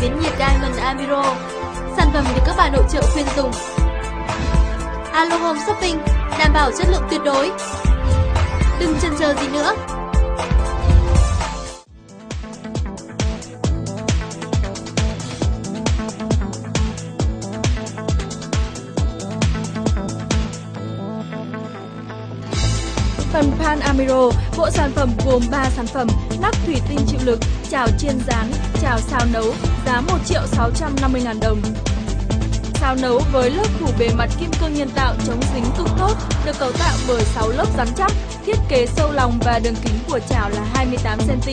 biến nhiệt Diamond Amiro. Sản phẩm được các bà nội trợ khuyên dùng. Alo Home Shopping, đảm bảo chất lượng tuyệt đối. Đừng chần chờ gì nữa, Phần Pan Amiro, bộ sản phẩm gồm 3 sản phẩm, nắp thủy tinh chịu lực, chảo chiên rán, chảo xào nấu, giá 1 triệu 650 ngàn đồng. Xào nấu với lớp phủ bề mặt kim cương nhân tạo chống dính cực tốt, được cấu tạo bởi 6 lớp rắn chắc, thiết kế sâu lòng và đường kính của chảo là 28 cm.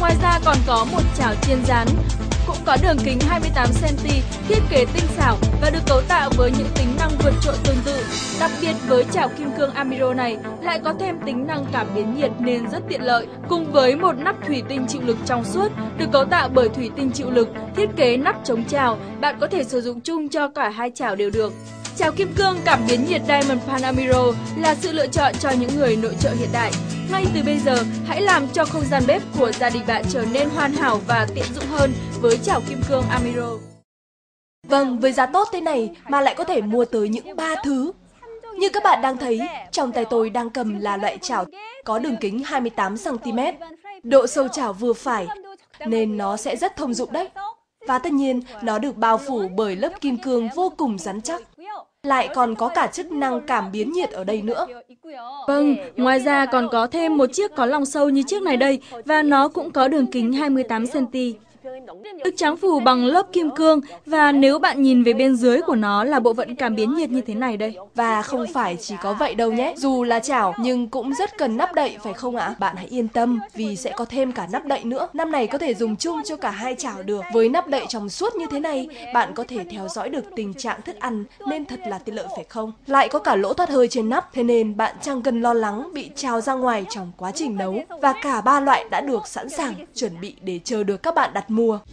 Ngoài ra còn có một chảo chiên rán, cũng có đường kính 28cm, thiết kế tinh xảo và được cấu tạo với những tính năng vượt trội tương tự. Đặc biệt với chảo kim cương Amiro này lại có thêm tính năng cảm biến nhiệt nên rất tiện lợi. Cùng với một nắp thủy tinh chịu lực trong suốt, được cấu tạo bởi thủy tinh chịu lực, thiết kế nắp chống trào, bạn có thể sử dụng chung cho cả hai chảo đều được. chảo kim cương cảm biến nhiệt Diamond Pan Amiro là sự lựa chọn cho những người nội trợ hiện đại. Ngay từ bây giờ, hãy làm cho không gian bếp của gia đình bạn trở nên hoàn hảo và tiện dụng hơn với chảo kim cương Amiro. Vâng, với giá tốt thế này mà lại có thể mua tới những ba thứ. Như các bạn đang thấy, trong tay tôi đang cầm là loại chảo có đường kính 28cm, độ sâu chảo vừa phải, nên nó sẽ rất thông dụng đấy. Và tất nhiên, nó được bao phủ bởi lớp kim cương vô cùng rắn chắc. Lại còn có cả chức năng cảm biến nhiệt ở đây nữa. Vâng, ngoài ra còn có thêm một chiếc có lòng sâu như chiếc này đây và nó cũng có đường kính 28cm. Được tráng phủ bằng lớp kim cương và nếu bạn nhìn về bên dưới của nó là bộ phận cảm biến nhiệt như thế này đây. Và không phải chỉ có vậy đâu nhé. Dù là chảo nhưng cũng rất cần nắp đậy phải không ạ? Bạn hãy yên tâm vì sẽ có thêm cả nắp đậy nữa. Năm này có thể dùng chung cho cả hai chảo được. Với nắp đậy trong suốt như thế này, bạn có thể theo dõi được tình trạng thức ăn nên thật là tiện lợi phải không? Lại có cả lỗ thoát hơi trên nắp, thế nên bạn chẳng cần lo lắng bị trào ra ngoài trong quá trình nấu. Và cả ba loại đã được sẵn sàng chuẩn bị để chờ được các bạn đặt mua.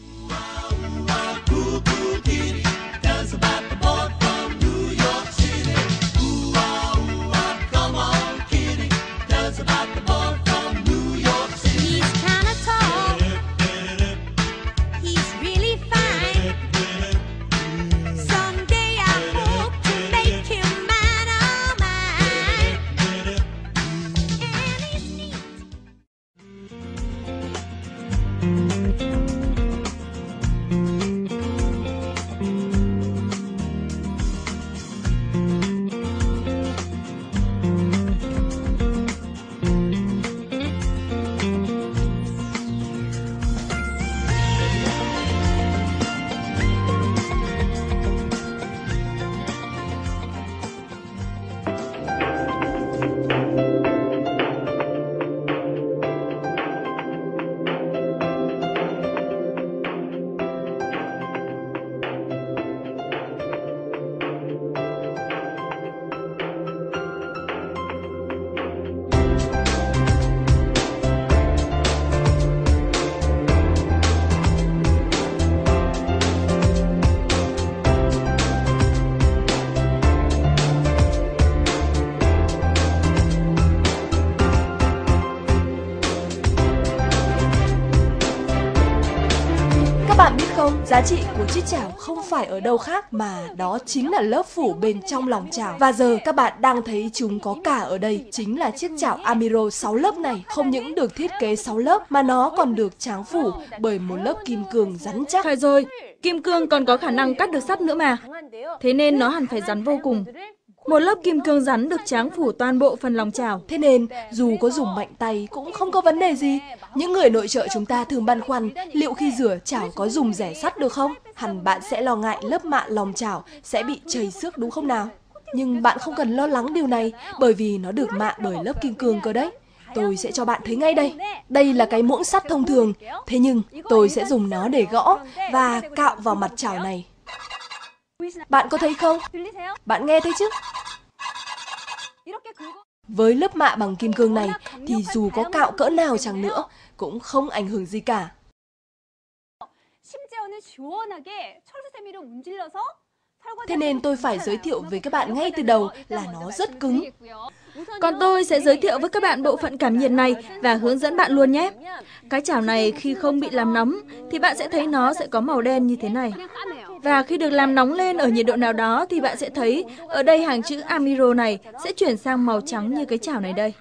Giá trị của chiếc chảo không phải ở đâu khác mà đó chính là lớp phủ bên trong lòng chảo. Và giờ các bạn đang thấy chúng có cả ở đây, chính là chiếc chảo Amiro 6 lớp này. Không những được thiết kế 6 lớp mà nó còn được tráng phủ bởi một lớp kim cương rắn chắc. Phải rồi, kim cương còn có khả năng cắt được sắt nữa mà. Thế nên nó hẳn phải rắn vô cùng. Một lớp kim cương rắn được tráng phủ toàn bộ phần lòng chảo. Thế nên, dù có dùng mạnh tay cũng không có vấn đề gì. Những người nội trợ chúng ta thường băn khoăn liệu khi rửa chảo có dùng rẻ sắt được không? Hẳn bạn sẽ lo ngại lớp mạ lòng chảo sẽ bị chảy xước đúng không nào? Nhưng bạn không cần lo lắng điều này bởi vì nó được mạ bởi lớp kim cương cơ đấy. Tôi sẽ cho bạn thấy ngay đây. Đây là cái muỗng sắt thông thường, thế nhưng tôi sẽ dùng nó để gõ và cạo vào mặt chảo này. Bạn có thấy không? Bạn nghe thấy chứ? Với lớp mạ bằng kim cương này thì dù có cạo cỡ nào chẳng nữa cũng không ảnh hưởng gì cả. Thế nên tôi phải giới thiệu với các bạn ngay từ đầu là nó rất cứng. Còn tôi sẽ giới thiệu với các bạn bộ phận cảm nhiệt này và hướng dẫn bạn luôn nhé. Cái chảo này khi không bị làm nóng thì bạn sẽ thấy nó sẽ có màu đen như thế này. Và khi được làm nóng lên ở nhiệt độ nào đó thì bạn sẽ thấy ở đây hàng chữ Amiro này sẽ chuyển sang màu trắng như cái chảo này đây.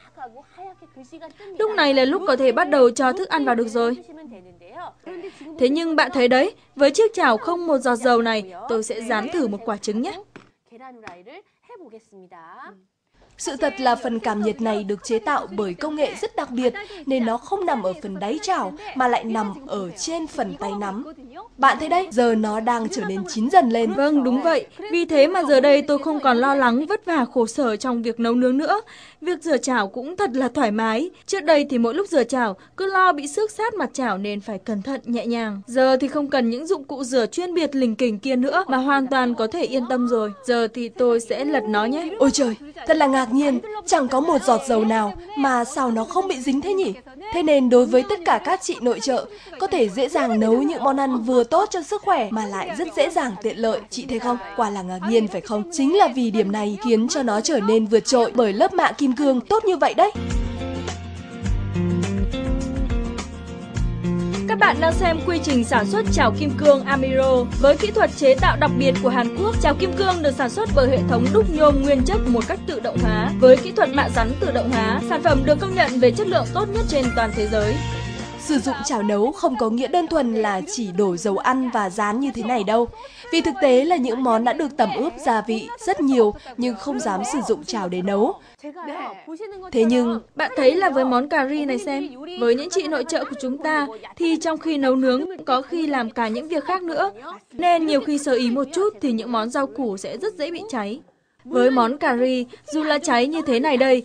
Lúc này là lúc có thể bắt đầu cho thức ăn vào được rồi. Thế nhưng bạn thấy đấy, với chiếc chảo không một giọt dầu này, tôi sẽ dán thử một quả trứng nhé. Sự thật là phần cảm nhiệt này được chế tạo bởi công nghệ rất đặc biệt nên nó không nằm ở phần đáy chảo mà lại nằm ở trên phần tay nắm. Bạn thấy đấy, giờ nó đang trở nên chín dần lên. Vâng, đúng vậy. Vì thế mà giờ đây tôi không còn lo lắng vất vả khổ sở trong việc nấu nướng nữa. Việc rửa chảo cũng thật là thoải mái. Trước đây thì mỗi lúc rửa chảo cứ lo bị xước sát mặt chảo nên phải cẩn thận nhẹ nhàng. Giờ thì không cần những dụng cụ rửa chuyên biệt lình kình kia nữa mà hoàn toàn có thể yên tâm rồi. Giờ thì tôi sẽ lật nó nhé. Ôi trời, thật là ngạc nhiên, chẳng có một giọt dầu nào mà sao nó không bị dính thế nhỉ? Thế nên đối với tất cả các chị nội trợ, có thể dễ dàng nấu những món ăn vừa tốt cho sức khỏe mà lại rất dễ dàng tiện lợi. Chị thấy không? Quả là ngạc nhiên phải không? Chính là vì điểm này khiến cho nó trở nên vượt trội bởi lớp mạ kim cương tốt như vậy đấy. Các bạn đang xem quy trình sản xuất chảo kim cương Amiro với kỹ thuật chế tạo đặc biệt của Hàn Quốc. Chảo kim cương được sản xuất bởi hệ thống đúc nhôm nguyên chất một cách tự động hóa với kỹ thuật mạ rắn tự động hóa. Sản phẩm được công nhận về chất lượng tốt nhất trên toàn thế giới. Sử dụng chảo nấu không có nghĩa đơn thuần là chỉ đổ dầu ăn và rán như thế này đâu. Vì thực tế là những món đã được tẩm ướp gia vị rất nhiều nhưng không dám sử dụng chảo để nấu. Thế nhưng, bạn thấy là với món cà ri này xem, với những chị nội trợ của chúng ta thì trong khi nấu nướng có khi làm cả những việc khác nữa. Nên nhiều khi sơ ý một chút thì những món rau củ sẽ rất dễ bị cháy. Với món cà ri, dù là cháy như thế này đây,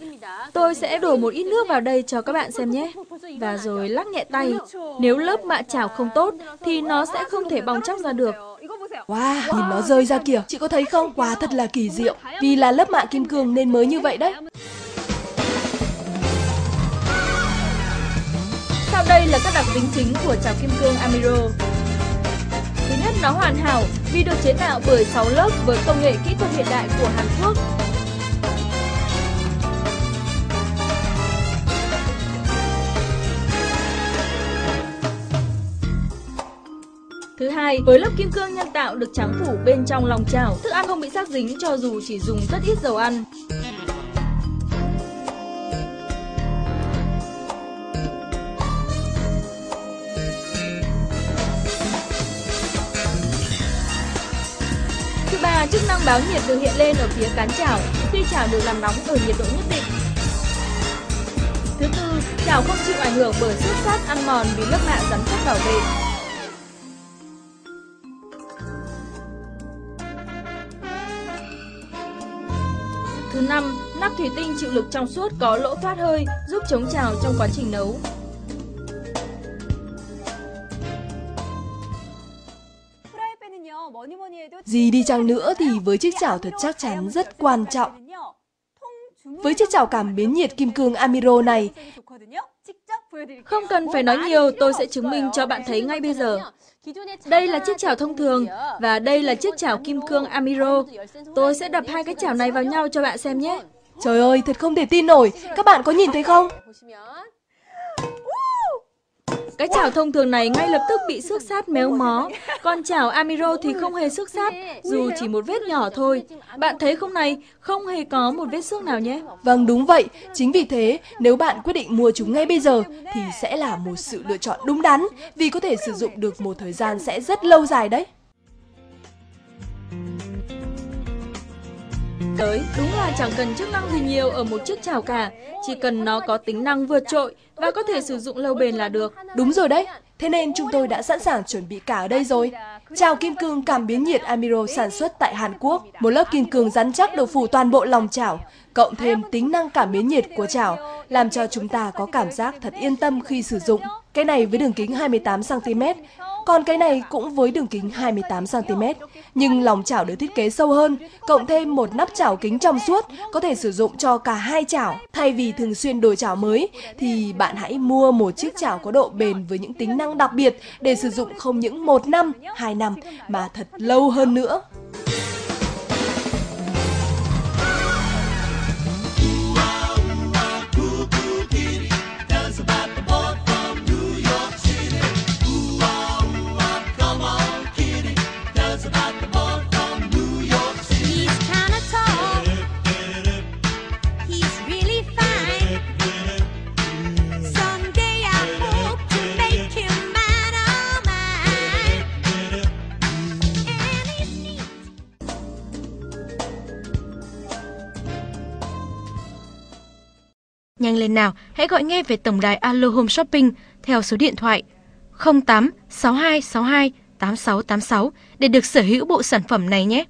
tôi sẽ đổ một ít nước vào đây cho các bạn xem nhé. Và rồi lắc nhẹ tay. Nếu lớp mạ chảo không tốt thì nó sẽ không thể bong chóc ra được. Wow, nhìn nó rơi ra kìa. Chị có thấy không? Quá thật là kỳ diệu. Vì là lớp mạ kim cương nên mới như vậy đấy. Sau đây là các đặc tính chính của chảo kim cương Amiro. Nó hoàn hảo vì được chế tạo bởi 6 lớp với công nghệ kỹ thuật hiện đại của Hàn Quốc. Thứ hai, với lớp kim cương nhân tạo được tráng phủ bên trong lòng chảo, thức ăn không bị sắc dính cho dù chỉ dùng rất ít dầu ăn. Thứ chức năng báo nhiệt được hiện lên ở phía cán chảo khi chảo được làm nóng ở nhiệt độ nhất định. Thứ tư, chảo không chịu ảnh hưởng bởi xước sát ăn mòn vì lớp mạ rắn chắc bảo vệ. Thứ năm, nắp thủy tinh chịu lực trong suốt có lỗ thoát hơi giúp chống trào trong quá trình nấu. Gì đi chăng nữa thì với chiếc chảo thật chắc chắn rất quan trọng. Với chiếc chảo cảm biến nhiệt kim cương Amiro này, Không cần phải nói nhiều, tôi sẽ chứng minh cho bạn thấy ngay bây giờ. Đây là chiếc chảo thông thường và đây là chiếc chảo kim cương Amiro. Tôi sẽ đập hai cái chảo này vào nhau cho bạn xem nhé. trời ơi, thật không thể tin nổi. Các bạn có nhìn thấy không? Cái chảo thông thường này ngay lập tức bị xước sát méo mó, còn chảo Amiro thì không hề xước sát, dù chỉ một vết nhỏ thôi. Bạn thấy không này, không hề có một vết xước nào nhé. Vâng, đúng vậy. Chính vì thế, nếu bạn quyết định mua chúng ngay bây giờ thì sẽ là một sự lựa chọn đúng đắn vì có thể sử dụng được một thời gian sẽ rất lâu dài đấy. Tới, đúng là chẳng cần chức năng gì nhiều ở một chiếc chảo cả, chỉ cần nó có tính năng vượt trội và có thể sử dụng lâu bền là được. Đúng rồi đấy. Thế nên chúng tôi đã sẵn sàng chuẩn bị cả ở đây rồi. Chào kim cương cảm biến nhiệt Amiro sản xuất tại Hàn Quốc. Một lớp kim cương rắn chắc được phủ toàn bộ lòng chảo, cộng thêm tính năng cảm biến nhiệt của chảo, làm cho chúng ta có cảm giác thật yên tâm khi sử dụng. Cái này với đường kính 28cm, còn cái này cũng với đường kính 28cm. Nhưng lòng chảo được thiết kế sâu hơn, cộng thêm một nắp chảo kính trong suốt, có thể sử dụng cho cả hai chảo. Thay vì thường xuyên đổi chảo mới, thì bạn hãy mua một chiếc chảo có độ bền với những tính năng đặc biệt để sử dụng không những một năm, hai năm, mà thật lâu hơn nữa. Nhanh lên nào, hãy gọi ngay về tổng đài Alo Home Shopping theo số điện thoại 08 6262 8686 để được sở hữu bộ sản phẩm này nhé.